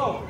Go.